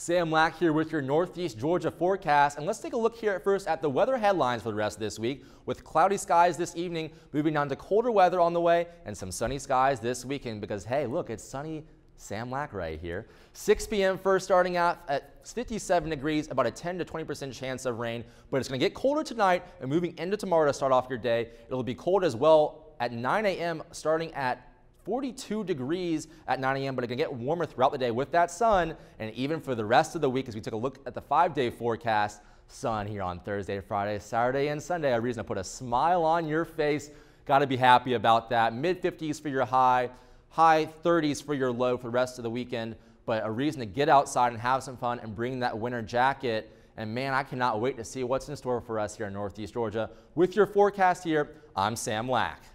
Sam Lack here with your Northeast Georgia forecast. And let's take a look here at first at the weather headlines for the rest of this week. With cloudy skies this evening, moving on to colder weather on the way and some sunny skies this weekend because, hey, look, it's sunny Sam Lack right here. 6 p.m. first starting out at 57 degrees, about a 10 to 20% chance of rain, but it's going to get colder tonight and moving into tomorrow to start off your day. It'll be cold as well at 9 a.m. starting at 42 degrees at 9 a.m., but going to get warmer throughout the day with that sun. And even for the rest of the week, as we took a look at the five-day forecast, sun here on Thursday, Friday, Saturday, and Sunday. A reason to put a smile on your face. Got to be happy about that. Mid 50s for your high, high 30s for your low for the rest of the weekend. But a reason to get outside and have some fun and bring that winter jacket. And man, I cannot wait to see what's in store for us here in Northeast Georgia. With your forecast here, I'm Sam Lack.